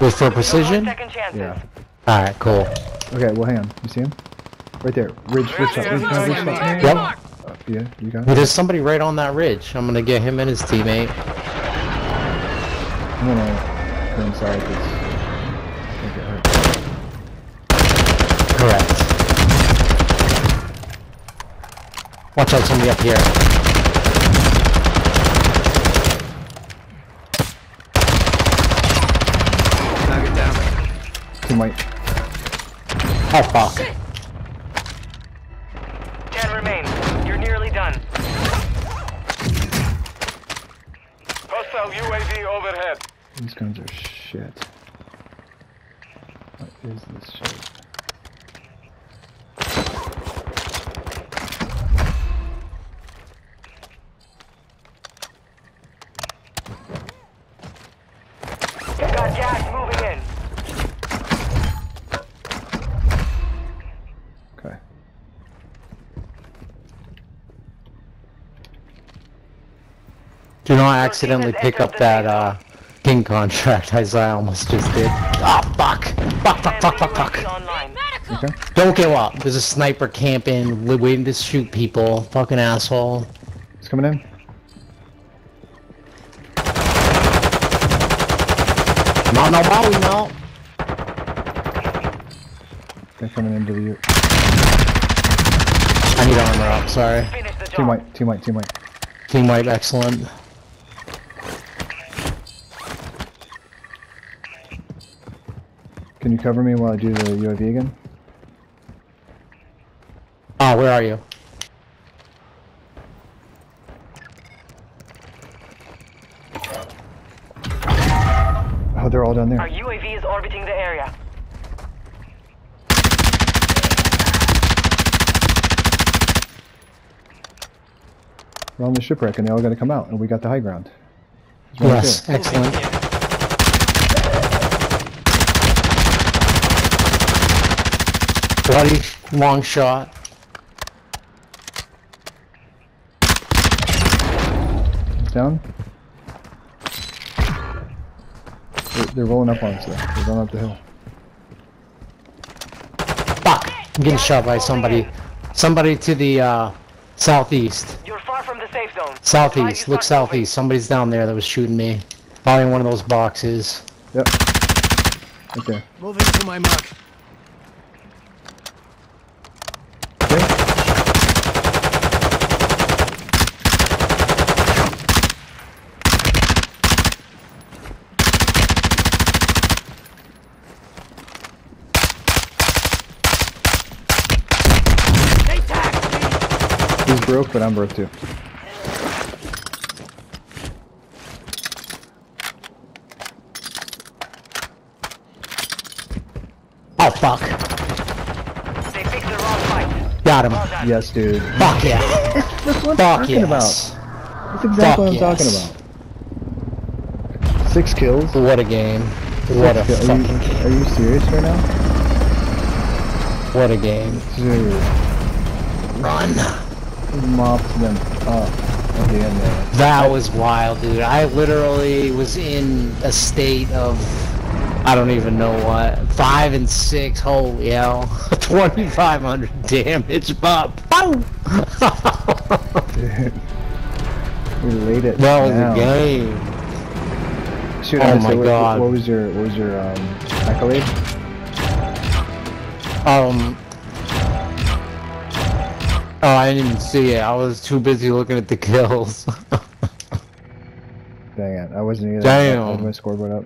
With for precision? Second chances. Yeah. Alright, cool. Okay, well, hang on. You see him? Right there. Ridge, ridge shot, ridge shot, ridge shot. Yep. Uh, yeah, you got Well, it. there's somebody right on that ridge. I'm gonna get him and his teammate. I'm gonna go inside this. Can't get hurt. Correct. Watch out, somebody up here. Team white. Oh fuck. Ten remain. You're nearly done. Hostile UAV overhead. These guns are shit. What is this shit? Got gas moving in. Okay. Do not accidentally pick up that uh king contract as I almost just did. Oh fuck. Fuck fuck fuck fuck fuck. Okay. Don't give up. There's a sniper camping, waiting to shoot people. Fucking asshole. It's coming in. No, no, Bowie, no. They're coming into the U. I need armor up, sorry. Finish the Team job. white, team white, team white. Team white, excellent. Can you cover me while I do the UAV again? Ah, where are you? Oh, they're all down there. Our. UAV is orbiting the area. We're on the shipwreck and they all gotta come out and we got the high ground. There's one right Yes, there. excellent. Bloody long shot. Down. They're, they're rolling up on us though. They're going up the hill. Fuck! I'm getting shot by somebody. Somebody to the uh, southeast. You're far from the safe zone. Southeast. Look southeast. Somebody's down there that was shooting me. Probably in one of those boxes. Yep. Okay. Moving to my mark. He's broke, but I'm broke too. Oh fuck! They picked the wrong fight. Got him. Well. Yes, dude. Fuck yeah! That's what I'm Fuck talking about. yes! That's exactly what I'm Fuck talking about. Six kills. What a game! What a Six kill- fucking are, you, game! are you serious right now? What a game! Dude, Run! He mopped them up at the end there. That was wild, dude. I literally was in a state of I don't even know what. Five and six, holy hell. 2500 damage, but boom! Dude. We laid it that was down. a game. Shoot, Oh I my what, God. What was your what was your um, accolade? Um. Oh, I didn't even see it. I was too busy looking at the kills. Dang it, I wasn't either. Damn. My scoreboard up.